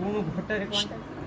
घोटारे कौन?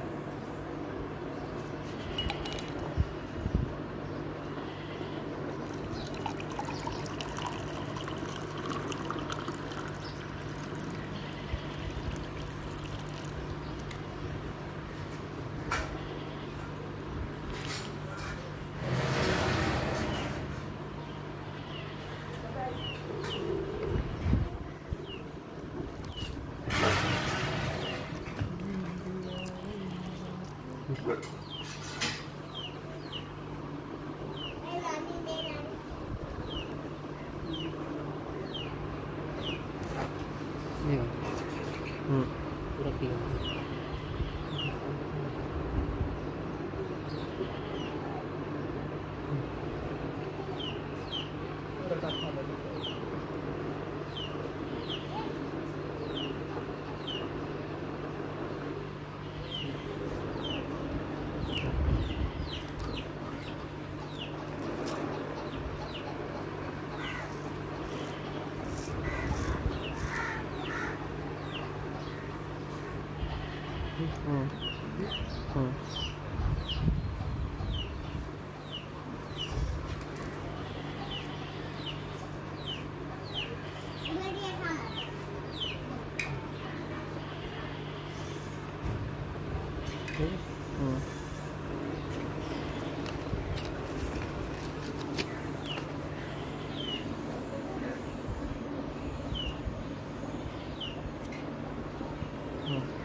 うん。嗯。嗯。我在地上。嗯。嗯。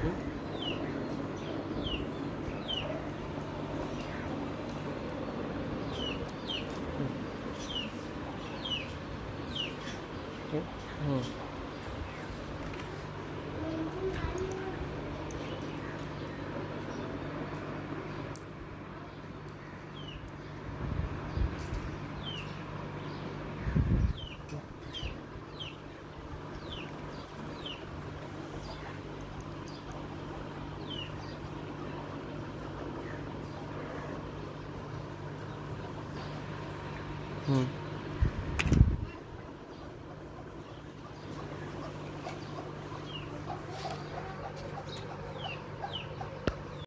嗯。嗯。嗯。